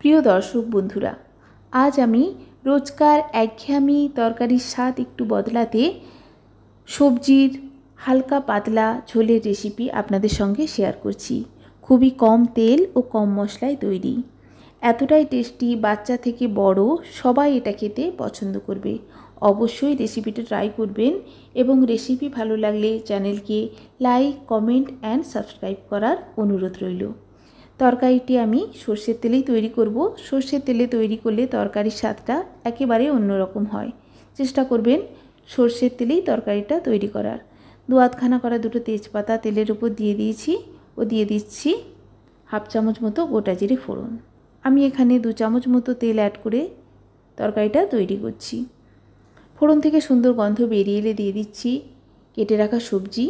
প্রিয় দর্শক বন্ধুরা, আজ আমি রোজকার একঘেয়ামি তরকারির স্বাদ একটু বদলাতে সবজির হালকা পাতলা ঝোলের রেসিপি আপনাদের সঙ্গে শেয়ার করছি। খুবই কম তেল ও কম মশলায় তৈরি। এতটাই টেস্টি বাচ্চা থেকে বড় সবাই এটা খেতে পছন্দ করবে। অবশ্যই রেসিপিটা ট্রাই করবেন এবং রেসিপি ভালো লাগলে চ্যানেলকে লাইক কমেন্ট অ্যান্ড সাবস্ক্রাইব করার অনুরোধ রইল। তরকারিটি আমি সর্ষের তেলেই তৈরি করব। সর্ষের তেলে তৈরি করলে তরকারির স্বাদটা একেবারে অন্যরকম হয়। চেষ্টা করবেন সর্ষের তেলেই তরকারিটা তৈরি করার। দু করা দুটো তেজপাতা তেলের উপর দিয়ে দিয়েছি ও দিয়ে দিচ্ছি হাফ চামচ মতো গোটা জিরে ফোড়ন। আমি এখানে দু চামচ মতো তেল অ্যাড করে তরকারিটা তৈরি করছি। ফোড়ন থেকে সুন্দর গন্ধ বেরিয়ে এলে দিয়ে দিচ্ছি কেটে রাখা সবজি।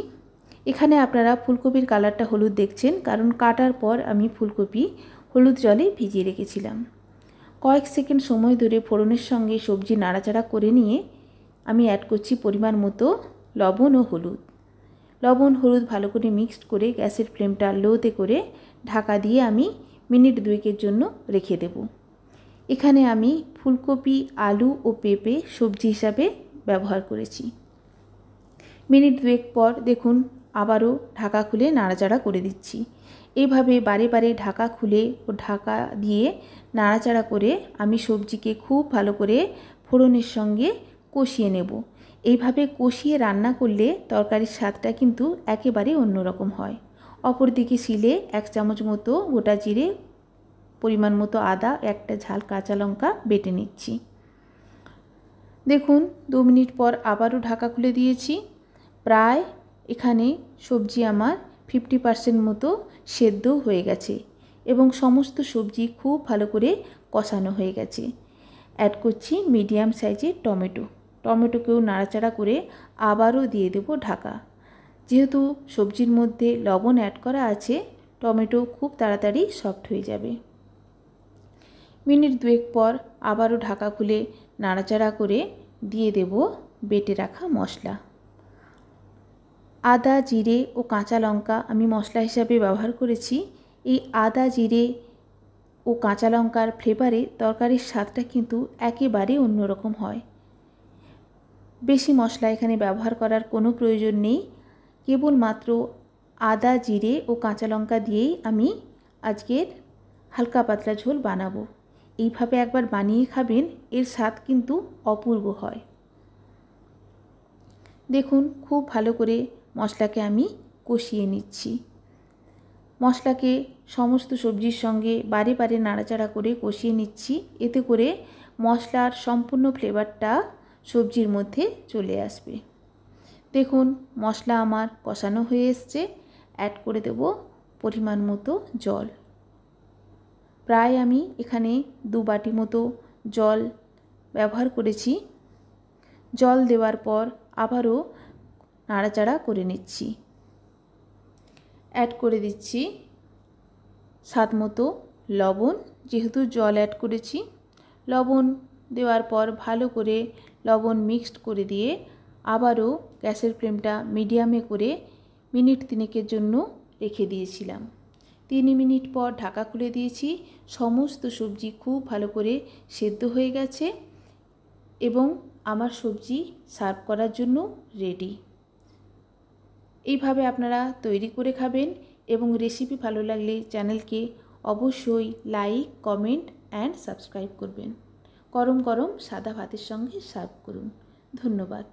এখানে আপনারা ফুলকপির কালারটা হলুদ দেখছেন, কারণ কাটার পর আমি ফুলকপি হলুদ জলে ভিজিয়ে রেখেছিলাম। কয়েক সেকেন্ড সময় ধরে ফোড়নের সঙ্গে সবজি নাড়াচাড়া করে নিয়ে আমি অ্যাড করছি পরিমাণ মতো লবণ ও হলুদ। লবণ, হলুদ ভালো করে মিক্সড করে গ্যাসের ফ্লেমটা লোতে করে ঢাকা দিয়ে আমি মিনিট দুয়েকের জন্য রেখে দেব। এখানে আমি ফুলকপি, আলু ও পেঁপে সবজি হিসাবে ব্যবহার করেছি। মিনিট দুয়েক পর দেখুন আবারও ঢাকা খুলে নাড়াচাড়া করে দিচ্ছি। এইভাবে বারে বারে ঢাকা খুলে ও ঢাকা দিয়ে নাড়াচাড়া করে আমি সবজিকে খুব ভালো করে ফোড়নের সঙ্গে কষিয়ে নেব। এইভাবে কষিয়ে রান্না করলে তরকারির স্বাদটা কিন্তু একেবারে অন্যরকম হয়। অপরদিকে শিলে এক চামচ মতো গোটা জিরে, পরিমাণ মতো আদা, একটা ঝাল কাঁচা লঙ্কা বেটে নিচ্ছি। দেখুন, দু মিনিট পর আবারও ঢাকা খুলে দিয়েছি। প্রায় এখানে সবজি আমার ফিফটি পার্সেন্ট মতো সেদ্ধ হয়ে গেছে এবং সমস্ত সবজি খুব ভালো করে কষানো হয়ে গেছে। অ্যাড করছি মিডিয়াম সাইজের টমেটো। টমেটোকেও নাড়াচাড়া করে আবারও দিয়ে দেব ঢাকা। যেহেতু সবজির মধ্যে লবণ অ্যাড করা আছে, টমেটো খুব তাড়াতাড়ি সফট হয়ে যাবে। মিনিট দুয়েক পর আবারও ঢাকা খুলে নাড়াচাড়া করে দিয়ে দেব বেটে রাখা মশলা। আদা, জিরে ও কাঁচা লঙ্কা আমি মশলা হিসাবে ব্যবহার করেছি। এই আদা, জিরে ও কাঁচা লঙ্কার ফ্লেভারে তরকারির স্বাদটা কিন্তু একেবারে অন্যরকম হয়। বেশি মশলা এখানে ব্যবহার করার কোনো প্রয়োজন নেই। কেবলমাত্র আদা, জিরে ও কাঁচা লঙ্কা দিয়েই আমি আজকের হালকা পাতলা ঝোল বানাবো। এইভাবে একবার বানিয়ে খাবেন, এর স্বাদ কিন্তু অপূর্ব হয়। দেখুন, খুব ভালো করে মশলাকে আমি কষিয়ে নিচ্ছি। মশলাকে সমস্ত সবজির সঙ্গে বারে বারে নাড়াচাড়া করে কষিয়ে নিচ্ছি। এতে করে মশলার সম্পূর্ণ ফ্লেভারটা সবজির মধ্যে চলে আসবে। দেখুন, মশলা আমার কষানো হয়ে এসছে। অ্যাড করে দেব পরিমাণ মতো জল। প্রায় আমি এখানে দু বাটি মতো জল ব্যবহার করেছি। জল দেওয়ার পর আবারও নাড়াচাড়া করে নিচ্ছি। অ্যাড করে দিচ্ছি স্বাদ মতো লবণ, যেহেতু জল অ্যাড করেছি। লবণ দেওয়ার পর ভালো করে লবণ মিক্সড করে দিয়ে আবারও গ্যাসের ফ্লেমটা মিডিয়ামে করে মিনিট তিনেকের জন্য রেখে দিয়েছিলাম। তিন মিনিট পর ঢাকা খুলে দিয়েছি। সমস্ত সবজি খুব ভালো করে সেদ্ধ হয়ে গেছে এবং আমার সবজি সার্ভ করার জন্য রেডি এইভাবে আপনারা তৈরি করে খাবেন এবং রেসিপি ভালো লাগলে চ্যানেলকে অবশ্যই লাইক কমেন্ট অ্যান্ড সাবস্ক্রাইব করবেন। গরম গরম সাদা ভাতের সঙ্গে সার্ভ করুন। ধন্যবাদ।